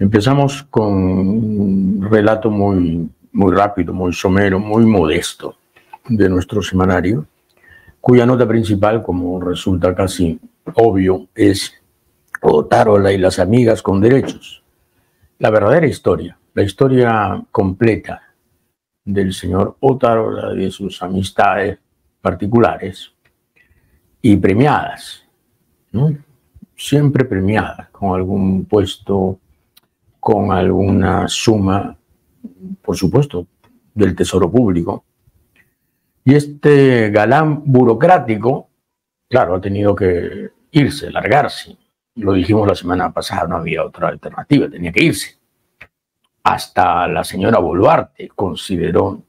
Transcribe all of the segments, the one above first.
Empezamos con un relato muy, muy rápido, muy somero, muy modesto de nuestro semanario, cuya nota principal, como resulta casi obvio, es Otárola y las amigas con derechos. La verdadera historia, la historia completa del señor Otárola y de sus amistades particulares y premiadas, siempre premiadas con algún puesto con alguna suma, por supuesto, del Tesoro Público. Y este galán burocrático, claro, ha tenido que irse, largarse. Lo dijimos la semana pasada, no había otra alternativa, tenía que irse. Hasta la señora Boluarte consideró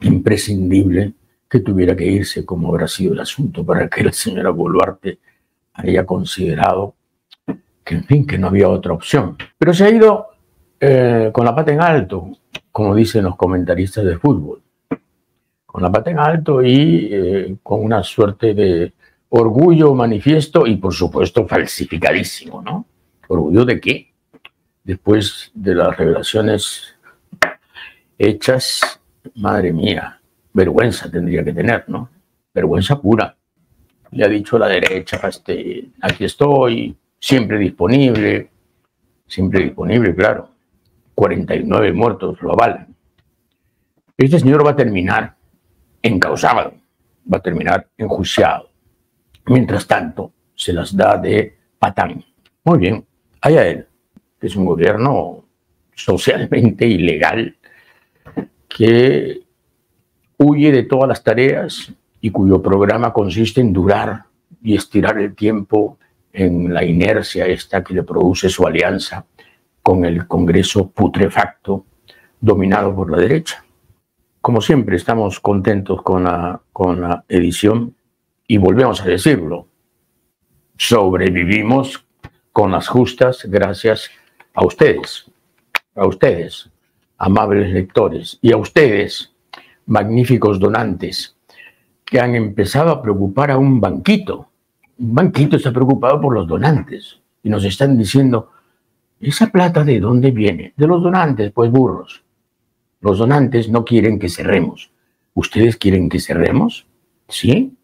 imprescindible que tuviera que irse, como habrá sido el asunto, para que la señora Boluarte haya considerado que, en fin, que no había otra opción. Pero se ha ido eh, con la pata en alto, como dicen los comentaristas de fútbol. Con la pata en alto y eh, con una suerte de orgullo manifiesto y por supuesto falsificadísimo, ¿no? ¿Orgullo de qué? Después de las revelaciones hechas, madre mía, vergüenza tendría que tener, ¿no? Vergüenza pura. Le ha dicho la derecha, este, aquí estoy, siempre disponible, siempre disponible, claro 49 muertos lo avalan. Este señor va a terminar encausado, va a terminar enjuiciado. Mientras tanto, se las da de patán. Muy bien, allá él, que es un gobierno socialmente ilegal que huye de todas las tareas y cuyo programa consiste en durar y estirar el tiempo en la inercia esta que le produce su alianza con el Congreso putrefacto dominado por la derecha. Como siempre, estamos contentos con la, con la edición y volvemos a decirlo, sobrevivimos con las justas gracias a ustedes, a ustedes, amables lectores, y a ustedes, magníficos donantes, que han empezado a preocupar a un banquito. Un banquito está preocupado por los donantes y nos están diciendo, ¿Esa plata de dónde viene? De los donantes, pues burros. Los donantes no quieren que cerremos. ¿Ustedes quieren que cerremos? ¿Sí?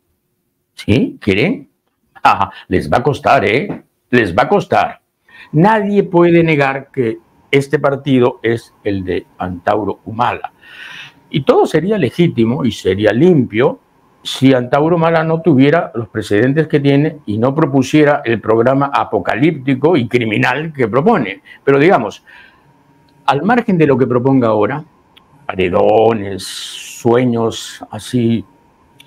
¿Sí? ¿Quieren? Ah, les va a costar, ¿eh? Les va a costar. Nadie puede negar que este partido es el de Antauro Humala. Y todo sería legítimo y sería limpio si Antauro Mala no tuviera los precedentes que tiene y no propusiera el programa apocalíptico y criminal que propone. Pero digamos, al margen de lo que proponga ahora, paredones, sueños así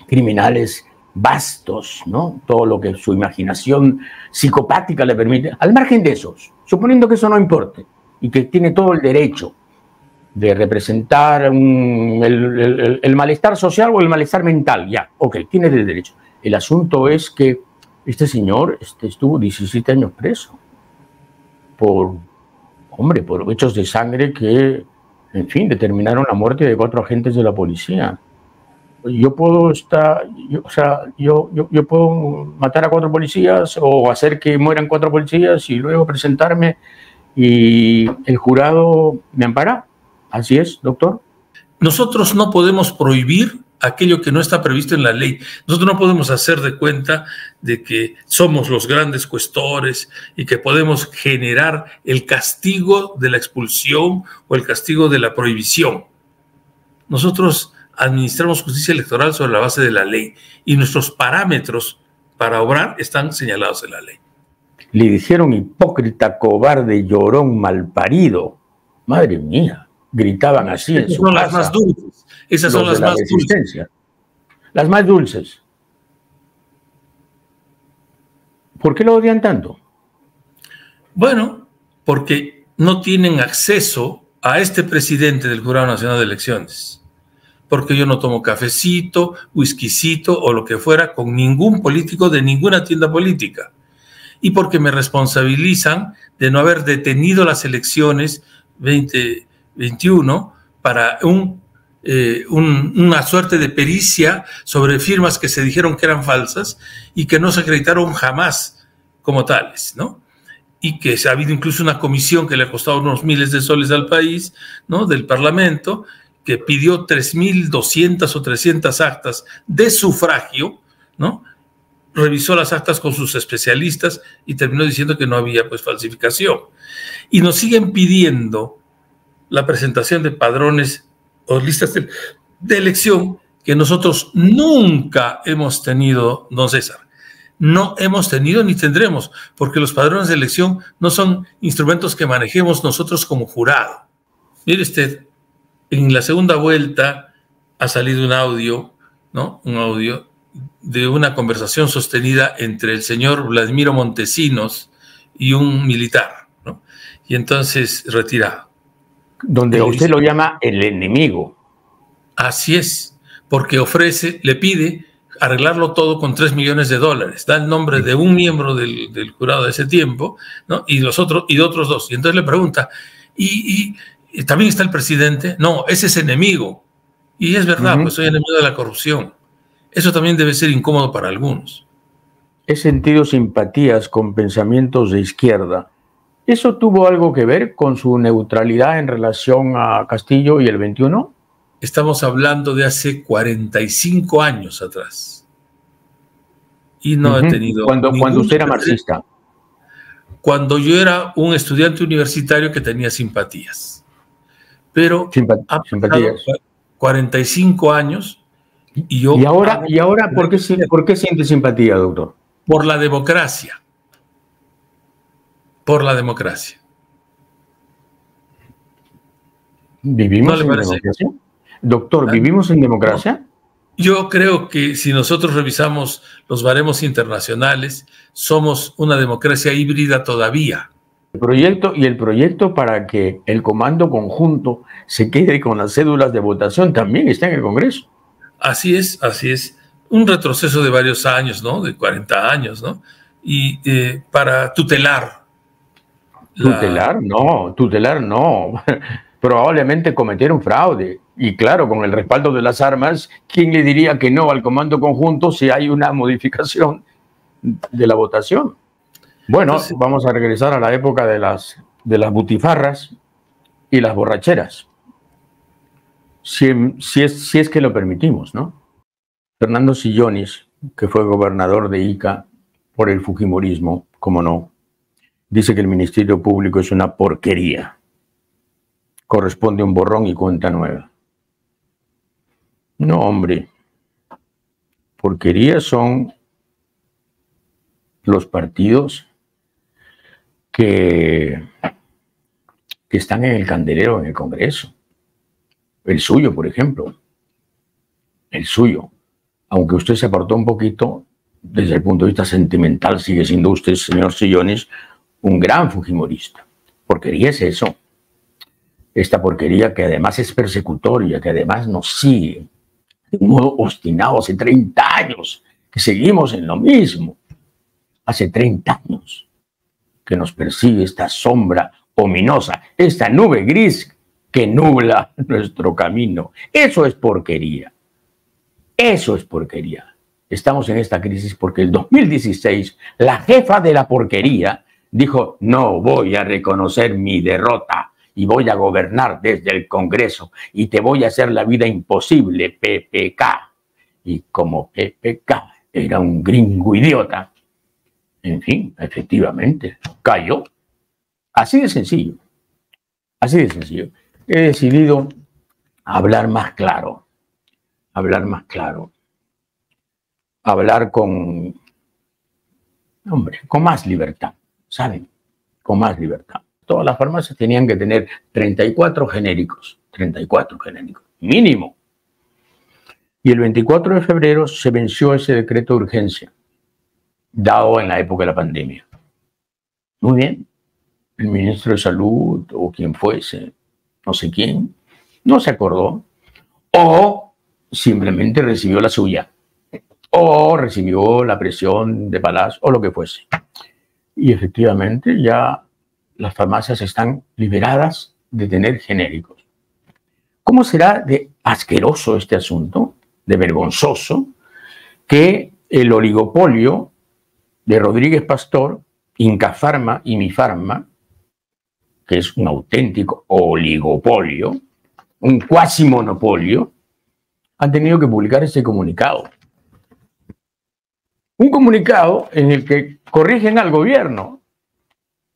criminales vastos, ¿no? Todo lo que su imaginación psicopática le permite, al margen de esos, suponiendo que eso no importe y que tiene todo el derecho de representar el, malestar social o el malestar mental. Ya, ok, tiene el derecho. El asunto es que este señor este, estuvo 17 años preso por, hombre, por hechos de sangre que, en fin, determinaron la muerte de cuatro agentes de la policía. Yo puedo estar, o sea, yo, yo, yo puedo matar a cuatro policías o hacer que mueran cuatro policías y luego presentarme y el jurado me ampara. Así es, doctor. Nosotros no podemos prohibir aquello que no está previsto en la ley. Nosotros no podemos hacer de cuenta de que somos los grandes cuestores y que podemos generar el castigo de la expulsión o el castigo de la prohibición. Nosotros administramos justicia electoral sobre la base de la ley y nuestros parámetros para obrar están señalados en la ley. Le dijeron hipócrita, cobarde, llorón, malparido. Madre mía gritaban así en su son las más dulces. Esas son las más dulces. Las más dulces. ¿Por qué lo odian tanto? Bueno, porque no tienen acceso a este presidente del Jurado Nacional de Elecciones. Porque yo no tomo cafecito, whiskycito o lo que fuera con ningún político de ninguna tienda política. Y porque me responsabilizan de no haber detenido las elecciones 20, 21 para eh, un, una suerte de pericia sobre firmas que se dijeron que eran falsas y que no se acreditaron jamás como tales, ¿no? y que ha habido incluso una comisión que le ha costado unos miles de soles al país, ¿no? Del Parlamento, que pidió 3.200 o 300 actas de sufragio, ¿no? Revisó las actas con sus especialistas y terminó diciendo que no había pues falsificación. Y nos siguen pidiendo la presentación de padrones o listas de, elección que nosotros nunca hemos tenido, don César no hemos tenido ni tendremos, porque los padrones de elección no son instrumentos que manejemos nosotros como jurado. Mire usted, en la segunda vuelta ha salido un audio, ¿no? Un audio de una conversación sostenida entre el señor Vladimiro Montesinos y un militar, ¿no? Y entonces retirado. Donde usted lo llama el enemigo. Así es, porque ofrece, le pide arreglarlo todo con 3 millones de dólares. Da el nombre de un miembro del, jurado de ese tiempo, ¿no? Y los otros, y de otros dos. Y entonces le pregunta, ¿y, también está el presidente? No, ese es enemigo. Y es verdad, pues soy enemigo de la corrupción. Eso también debe ser incómodo para algunos. He sentido simpatías con pensamientos de izquierda. ¿Eso tuvo algo que ver con su neutralidad en relación a Castillo y el 21? Estamos hablando de hace 45 años atrás. Y no he tenido... Cuando, cuando usted era marxista. Cuando yo era un estudiante universitario que tenía simpatías. Pero simpatías. 45 años y yo... ¿Y ahora, y ahora ¿por, qué, ¿por qué siente simpatía, doctor? Por la democracia. Por la democracia. ¿Vivimos en democracia? Doctor, ¿vivimos en democracia? Yo creo que si nosotros revisamos los baremos internacionales, somos una democracia híbrida todavía. El proyecto y el proyecto para que el comando conjunto se quede con las cédulas de votación también está en el Congreso. Así es, así es. Un retroceso de varios años, ¿no? De 40 años, ¿no? Y eh, para tutelar. Tutelar, no, tutelar no. Probablemente cometieron fraude y claro, con el respaldo de las armas, ¿quién le diría que no al comando conjunto si hay una modificación de la votación? Bueno, vamos a regresar a la época de las, de las butifarras y las borracheras. Si, si, es, si es que lo permitimos, ¿no? Fernando Sillonis, que fue gobernador de Ica por el Fujimorismo, como no, dice que el Ministerio Público es una porquería. Corresponde un borrón y cuenta nueva. No, hombre. Porquerías son los partidos que, que están en el candelero en el Congreso. El suyo, por ejemplo. El suyo. Aunque usted se apartó un poquito, desde el punto de vista sentimental, sigue siendo usted, señor Sillones, un gran fujimorista. Porquería es eso. Esta porquería que además es persecutoria, que además nos sigue, de un modo obstinado hace 30 años, que seguimos en lo mismo. Hace 30 años que nos persigue esta sombra ominosa, esta nube gris que nubla nuestro camino. Eso es porquería. Eso es porquería. Estamos en esta crisis porque el 2016 la jefa de la porquería dijo, no voy a reconocer mi derrota y voy a gobernar desde el Congreso y te voy a hacer la vida imposible, PPK. Y como PPK era un gringo idiota, en fin, efectivamente, cayó. Así de sencillo. Así de sencillo. He decidido hablar más claro, hablar más claro, hablar con, hombre, con más libertad, ¿saben? Con más libertad todas las farmacias tenían que tener 34 genéricos, 34 genéricos, mínimo. Y el 24 de febrero se venció ese decreto de urgencia, dado en la época de la pandemia. Muy bien, el ministro de Salud o quien fuese, no sé quién, no se acordó o simplemente recibió la suya o recibió la presión de Palacio o lo que fuese. Y efectivamente ya las farmacias están liberadas de tener genéricos. ¿Cómo será de asqueroso este asunto, de vergonzoso, que el oligopolio de Rodríguez Pastor Inca Pharma y Mi Pharma, que es un auténtico oligopolio, un cuasi monopolio, han tenido que publicar ese comunicado. Un comunicado en el que corrigen al gobierno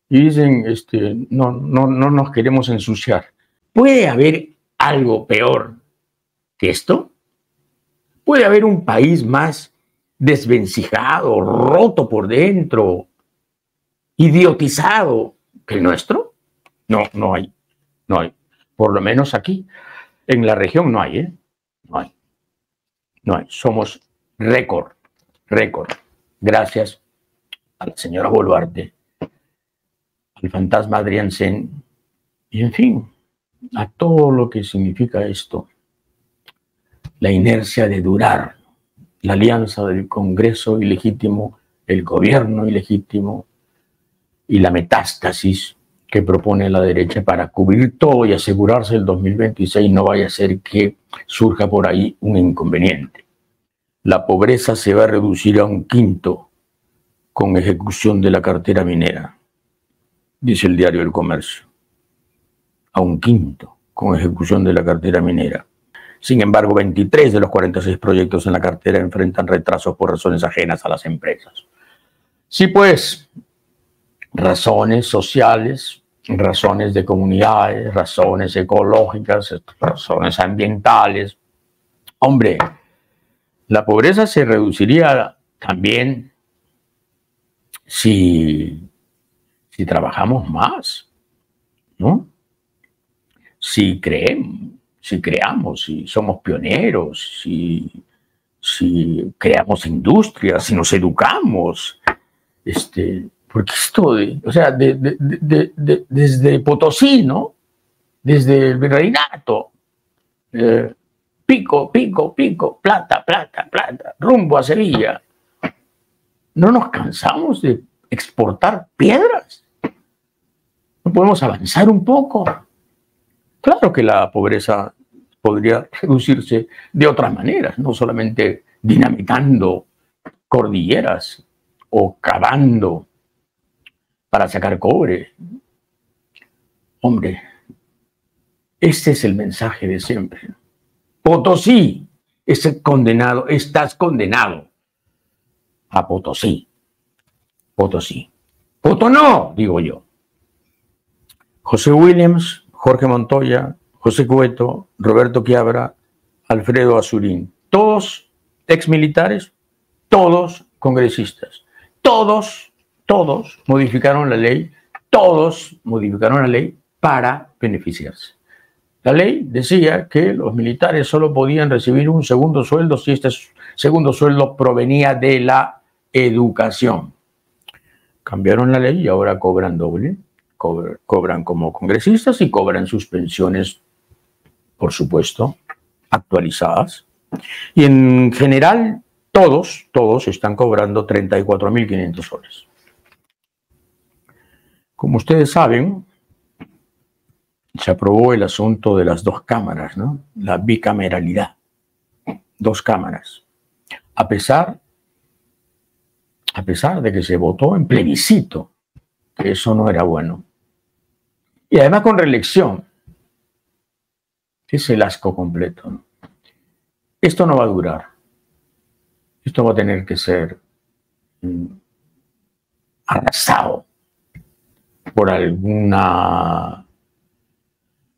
y dicen, este, no, no, no nos queremos ensuciar. ¿Puede haber algo peor que esto? ¿Puede haber un país más desvencijado, roto por dentro, idiotizado que el nuestro? No, no hay. No hay. Por lo menos aquí. En la región no hay, ¿eh? No hay. No hay. Somos récord, récord. Gracias a la señora Boluarte, al fantasma Adrián Sen, y en fin, a todo lo que significa esto. La inercia de durar, la alianza del Congreso ilegítimo, el gobierno ilegítimo y la metástasis que propone la derecha para cubrir todo y asegurarse el 2026 no vaya a ser que surja por ahí un inconveniente. La pobreza se va a reducir a un quinto con ejecución de la cartera minera, dice el diario El Comercio. A un quinto con ejecución de la cartera minera. Sin embargo, 23 de los 46 proyectos en la cartera enfrentan retrasos por razones ajenas a las empresas. Sí, pues, razones sociales, razones de comunidades, razones ecológicas, razones ambientales. Hombre, la pobreza se reduciría también si, trabajamos más, ¿no? Si creemos, si creamos, si somos pioneros, si, creamos industrias, si nos educamos, este, porque esto, de, o sea, desde Potosí, ¿no? Desde el virreinato, eh, pico, pico, pico, plata, plata, plata, rumbo a Sevilla. No nos cansamos de exportar piedras. No podemos avanzar un poco. Claro que la pobreza podría reducirse de otras maneras, no solamente dinamitando cordilleras o cavando para sacar cobre. Hombre, este es el mensaje de siempre. Potosí, ese condenado, estás condenado a Potosí. Potosí. Potonó, digo yo. José Williams, Jorge Montoya, José Cueto, Roberto Quiabra, Alfredo Azurín, todos exmilitares, todos congresistas, todos todos modificaron la ley, todos modificaron la ley para beneficiarse. La ley decía que los militares solo podían recibir un segundo sueldo si este segundo sueldo provenía de la educación. Cambiaron la ley y ahora cobran doble, cobran como congresistas y cobran sus pensiones, por supuesto, actualizadas. Y en general, todos, todos están cobrando 34.500 soles. Como ustedes saben, se aprobó el asunto de las dos cámaras, ¿no? La bicameralidad. Dos cámaras. A pesar, a pesar de que se votó en plebiscito, que eso no era bueno. Y además con reelección, es el asco completo. Esto no va a durar. Esto va a tener que ser mm, arrasado por alguna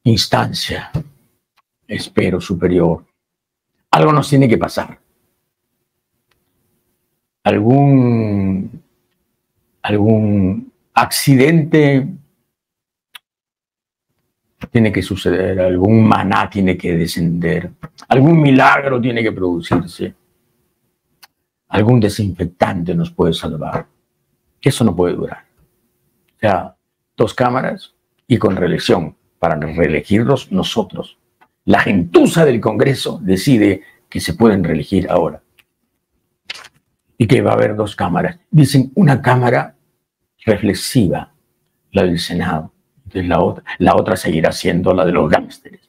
instancia, espero, superior. Algo nos tiene que pasar. Algún, algún accidente tiene que suceder, algún maná tiene que descender, algún milagro tiene que producirse, algún desinfectante nos puede salvar. Eso no puede durar. O sea, dos cámaras y con reelección para reelegirlos nosotros. La gentuza del Congreso decide que se pueden reelegir ahora y que va a haber dos cámaras. Dicen una cámara reflexiva, la del Senado, la otra, la otra seguirá siendo la de los gángsteres.